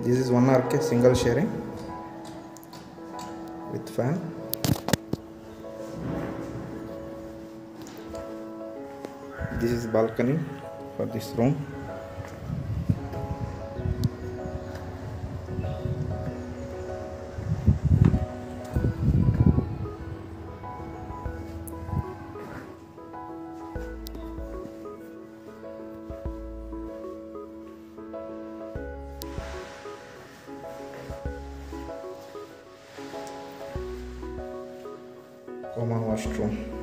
this is one RK single sharing with fan. This is balcony for this room common washroom